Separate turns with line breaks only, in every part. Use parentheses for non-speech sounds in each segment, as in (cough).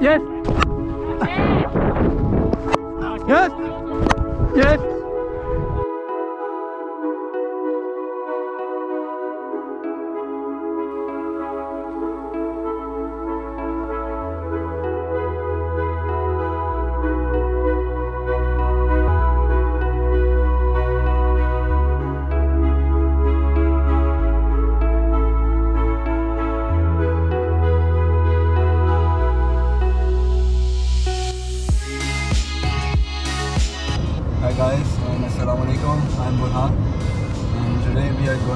Yes. Yes. Yes.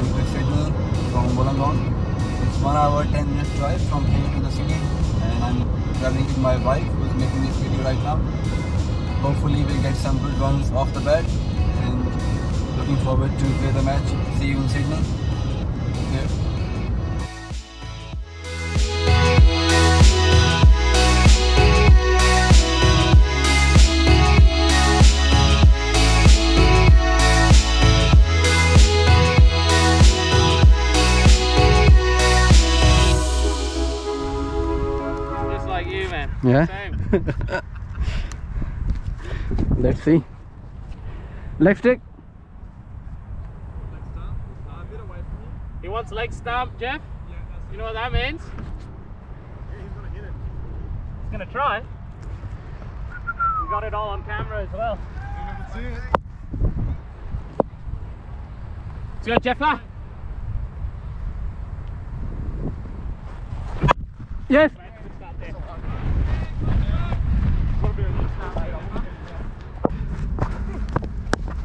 Are Sydney from Wollongong. It's 1 hour 10 minutes drive from here to the city and I'm traveling with my wife who's making this video right now. Hopefully we'll get some good ones off the bat and looking forward to play the match. See you in Sydney. Okay.
Yeah.
Same. (laughs)
Let's see. Leg stick.
Uh, he wants leg stump, Jeff. You know what that means? He's gonna hit it. He's gonna try. We got it all on camera as well. Let's go, Jeffa.
Yes.
Start there.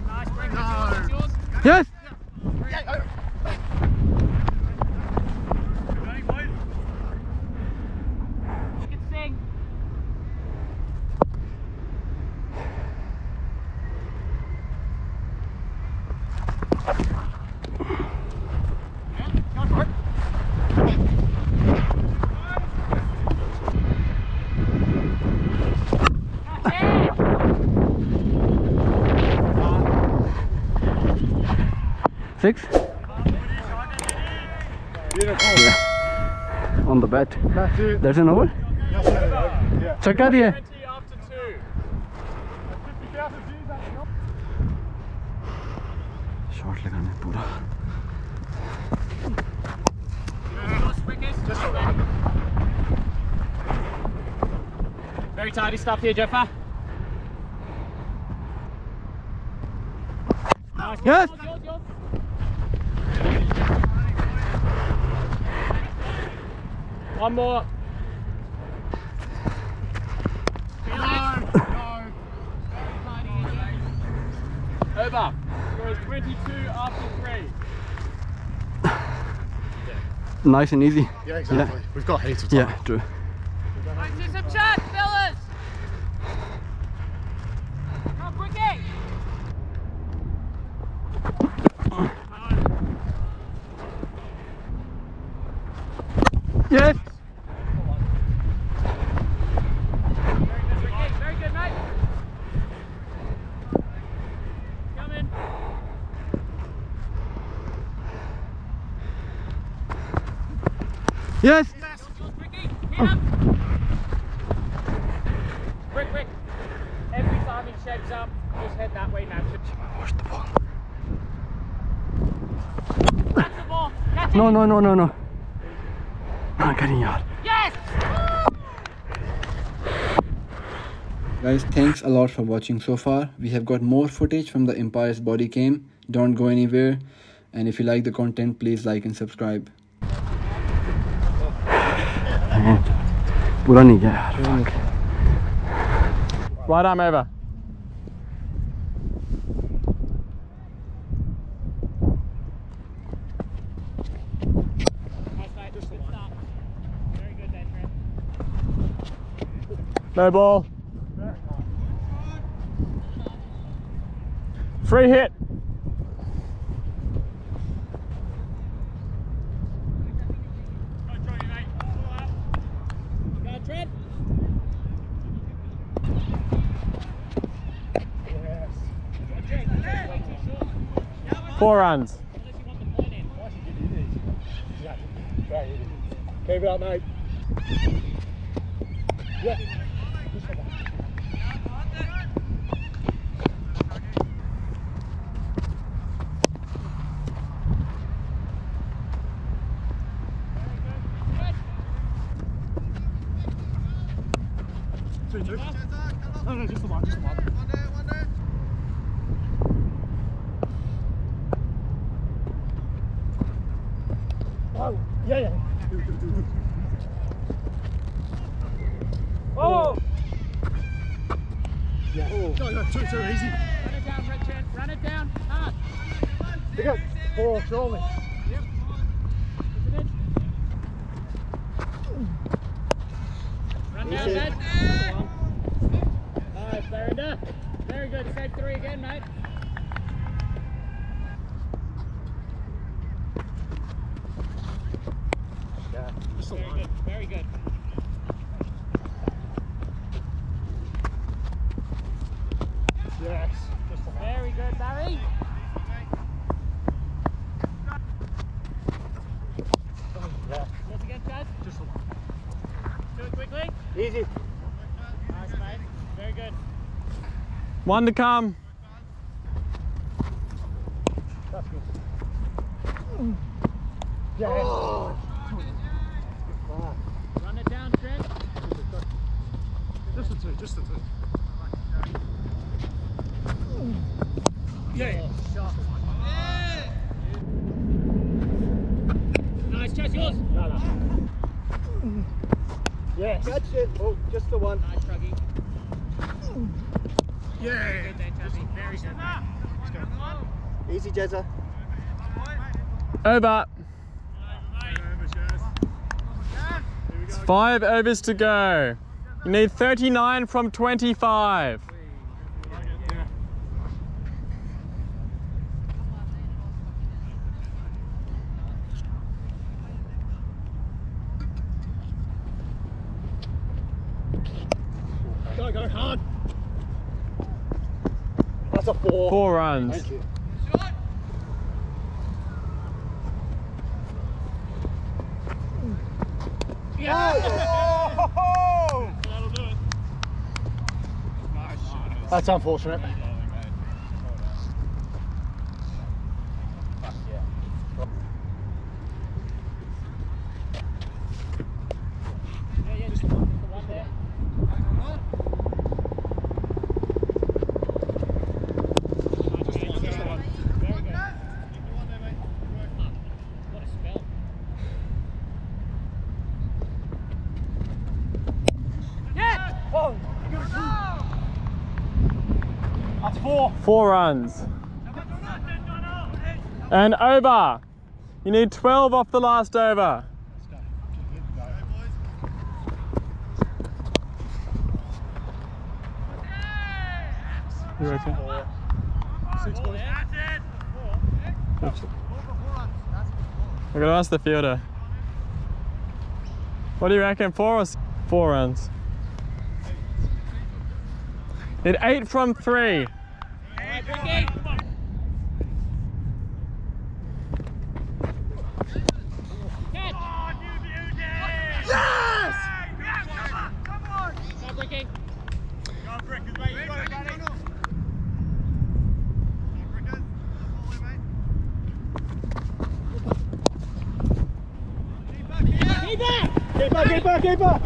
Nice break. It's yours. It's yours.
Yes. Six. Yeah. On the bat.
That's it.
There's an over.
That's it. Yeah.
चक्का दिया
20 after two.
Shot लगाना है पूरा
Yours, quickest. Very tidy stuff here, Jeffa. Nice.
Yes.
One more. Over. Scores 22 after three.
nice and easy
Yeah, exactly. We've got heaps of time.
yeah true
Let's do some chat, fellas. Come on, quickie.
yes
Very good, very good, mate. Come in.
Yes.
Quick, quick! Every time he sheds up, just head that way now.
Wash the ball.
That's the ball.
No, no, no, no, no, I'm getting yard.
Yes.
Guys, thanks a lot for watching so far. We have got more footage from the umpire's body cam. Don't go anywhere. And if you like the content, please like and subscribe
hand. But I need to get out. Fuck.
Right arm over. No ball. Free hit. Four runs.
Keep it up, mate. Two, two. No, no, just the one, just the one. Oh, yeah, yeah. Do, do, do, do.
Oh!
Yeah. Oh. No, no, two, two, easy.
Run it down, Richard. Run it down. Hard.
Pick up. Four, surely.
Run down, mate. Nice, Verinder. Very good. Save three again, mate.
Yeah,
Very good. Very good.
Yes, just the one.
Very good, Barry.
Yeah,
Once again, Chad.
just the one.
Do it quickly.
Easy.
Nice, mate. Very good.
One to come.
That's good. Yeah.
Run it down, Trent.
Just the two, just the two. Yeah.
Shot. Nice, Chad. Yours.
No, no. Yes.
Catch it. Oh, just the one.
Nice, Truggy.
Yeah.
Good there, Chazzy. Very good. mate.
Easy, Jezza.
Over. It's five overs to go. You need 39 from 25.
That's a four.
Four runs.
Thank you. Oh!
That'll do it.
That's unfortunate.
Yeah, yeah, just the one, just the one there. Nice, Chad. Very good. Very good. What a spell.
That's four.
Four runs. And over. You need 12 off the last over. You reckon?
Six boys.
We're gonna ask the fielder. What do you reckon? Four or four runs? Need eight from three.
Catch. Yes! Go, Ricky. Keep!
Keeper, keeper, keeper.